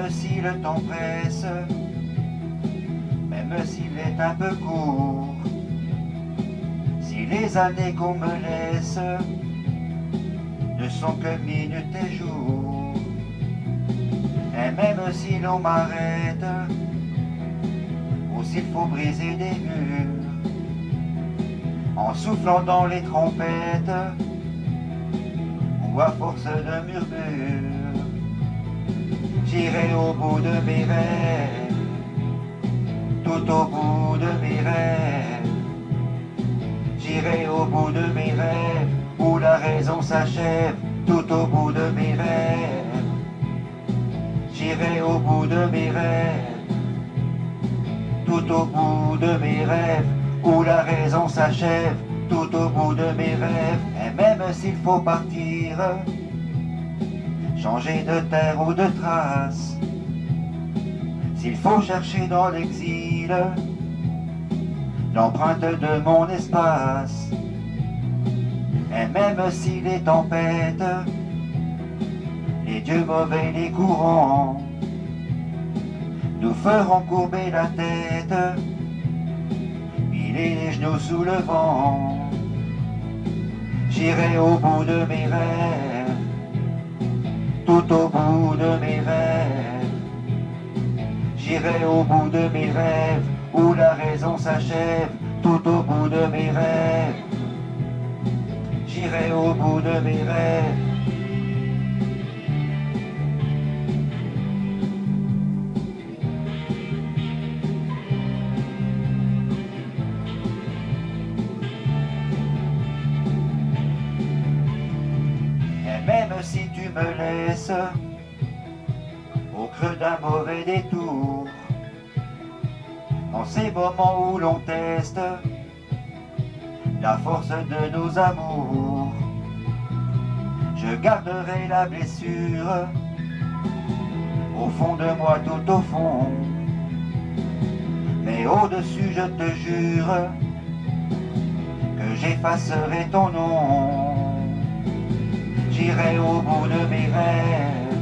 même si le temps presse, même s'il est un peu court, si les années qu'on me laisse ne sont que minutes et jours, et même si l'on m'arrête, ou s'il faut briser des murs, en soufflant dans les trompettes, ou à force de murmures, j'irai au bout de mes rêves, tout au bout de mes rêves, j'irai au bout de mes rêves, où la raison s'achève, tout au bout de mes rêves, j'irai au bout de mes rêves, tout au bout de mes rêves, où la raison s'achève, tout au bout de mes rêves, et même s'il faut partir, changer de terre ou de trace, s'il faut chercher dans l'exil l'empreinte de mon espace, et même si les tempêtes, les dieux mauvais, les courants, nous feront courber la tête, les genoux sous le vent. J'irai au bout de mes rêves, tout au bout de mes rêves. J'irai au bout de mes rêves, où la raison s'achève, tout au bout de mes rêves. J'irai au bout de mes rêves. Si tu me laisses au creux d'un mauvais détour, en ces moments où l'on teste la force de nos amours, je garderai la blessure au fond de moi tout au fond, mais au-dessus je te jure que j'effacerai ton nom j'irai au bout de mes rêves,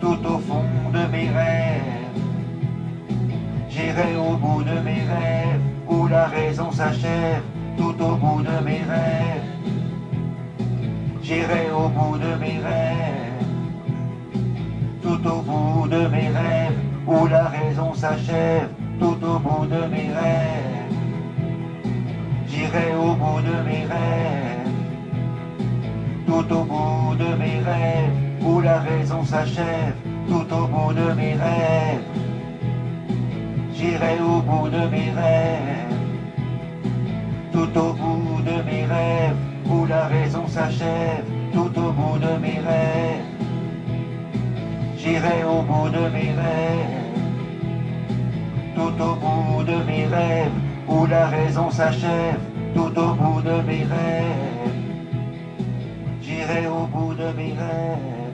tout au fond de mes rêves. J'irai au bout de mes rêves, où la raison s'achève, tout au bout de mes rêves. J'irai au bout de mes rêves, tout au bout de mes rêves, où la raison s'achève, tout au bout de mes rêves. J'irai au bout de mes rêves tout au bout de mes rêves, où la raison s'achève, tout au bout de mes rêves. J'irai au bout de mes rêves, tout au bout de mes rêves, où la raison s'achève, tout au bout de mes rêves. J'irai au bout de mes rêves, tout au bout de mes rêves, où la raison s'achève, tout au bout de mes rêves au bout de mes rêves.